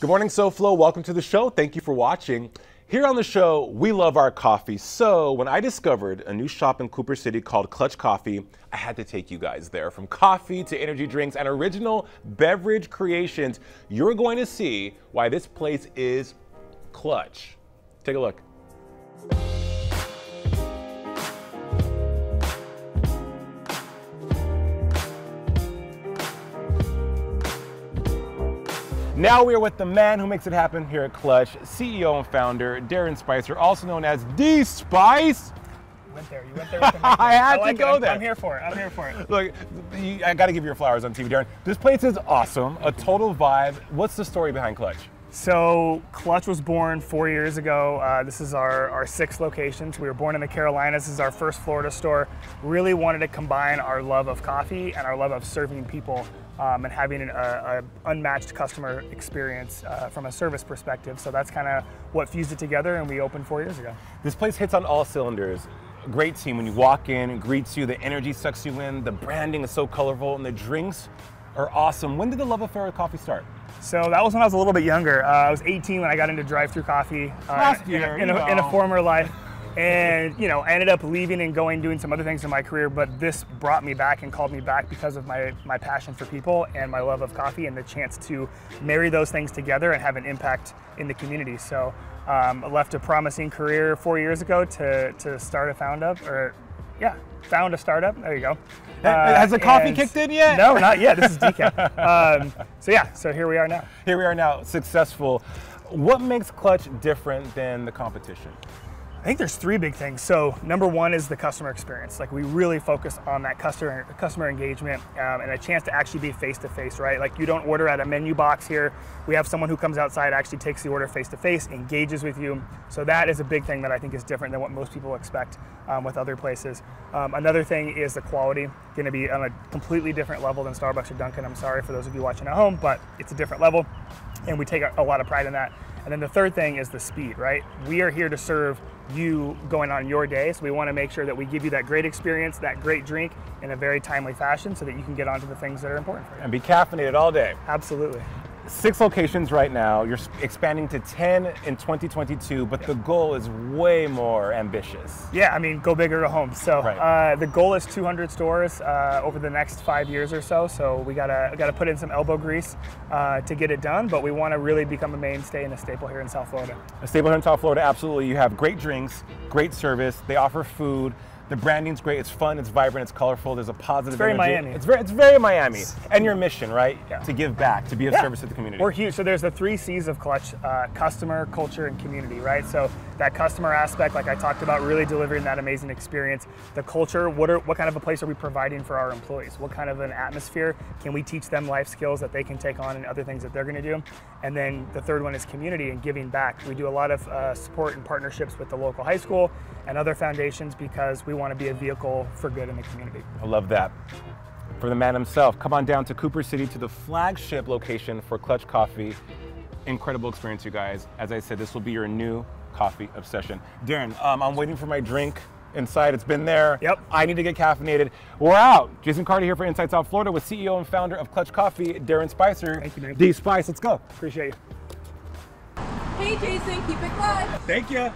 Good morning, SoFlo. Welcome to the show. Thank you for watching. Here on the show, we love our coffee. So when I discovered a new shop in Cooper City called Clutch Coffee, I had to take you guys there. From coffee to energy drinks and original beverage creations, you're going to see why this place is clutch. Take a look. Now we are with the man who makes it happen here at Clutch, CEO and founder Darren Spicer, also known as D Spice. You went there. You went there. With the I had to like go it. There. I'm here for it. I'm here for it. Look, I got to give you your flowers on TV, Darren. This place is awesome, a total vibe. What's the story behind Clutch? So Clutch was born four years ago. Uh, this is our, our sixth location. So we were born in the Carolinas. This is our first Florida store. Really wanted to combine our love of coffee and our love of serving people um, and having an a, a unmatched customer experience uh, from a service perspective. So that's kind of what fused it together, and we opened four years ago. This place hits on all cylinders. Great team. When you walk in, it greets you, the energy sucks you in, the branding is so colorful, and the drinks are awesome. When did the love affair with coffee start? So that was when I was a little bit younger. Uh, I was 18 when I got into drive-through coffee uh, Last in, year, a, in, a, in a former life. And you know, I ended up leaving and going doing some other things in my career, but this brought me back and called me back because of my my passion for people and my love of coffee and the chance to marry those things together and have an impact in the community. So um, I left a promising career four years ago to to start a found up or yeah, found a startup. There you go. Uh, Has the coffee kicked in yet? No, not yet. This is decaf. um, so yeah, so here we are now. Here we are now, successful. What makes Clutch different than the competition? I think there's three big things. So number one is the customer experience. Like we really focus on that customer customer engagement um, and a chance to actually be face to face, right? Like you don't order at a menu box here. We have someone who comes outside, actually takes the order face to face, engages with you. So that is a big thing that I think is different than what most people expect um, with other places. Um, another thing is the quality. Going to be on a completely different level than Starbucks or Dunkin'. I'm sorry for those of you watching at home, but it's a different level, and we take a, a lot of pride in that. And then the third thing is the speed, right? We are here to serve you going on your day. So we want to make sure that we give you that great experience, that great drink in a very timely fashion so that you can get onto the things that are important for you. And be caffeinated all day. Absolutely. Six locations right now. You're expanding to 10 in 2022, but the goal is way more ambitious. Yeah, I mean, go bigger go home. So Right. uh, the goal is 200 stores uh, over the next five years or so. So we gotta gotta put in some elbow grease uh, to get it done. But we want to really become a mainstay and a staple here in South Florida. A Staple here in South Florida, absolutely. You have great drinks, great service. They offer food. The branding's great. It's fun. It's vibrant. It's colorful. There's a positive. It's very energy. Miami. It's very. It's very Miami. And your mission, right? Yeah. To give back, to be of Yeah. service to the community. We're huge. So there's the three C's of Clutch: uh, customer, culture, and community. Right. So that customer aspect, like I talked about, really delivering that amazing experience. The culture: what are what kind of a place are we providing for our employees? What kind of an atmosphere can we teach them life skills that they can take on and other things that they're going to do? And then the third one is community and giving back. We do a lot of uh, support and partnerships with the local high school and other foundations because we want to be a vehicle for good in the community. I love that. For the man himself, come on down to Cooper City to the flagship location for Clutch Coffee. Incredible experience, you guys. As I said, this will be your new coffee obsession. Darren, um, I'm waiting for my drink inside. It's been there. Yep. I need to get caffeinated. We're out. Jason Carter here for Inside South Florida with CEO and founder of Clutch Coffee, Darren Spicer. Thank you, man. D Spice, let's go. Appreciate you. Hey Jason, keep it clutch. Thank you.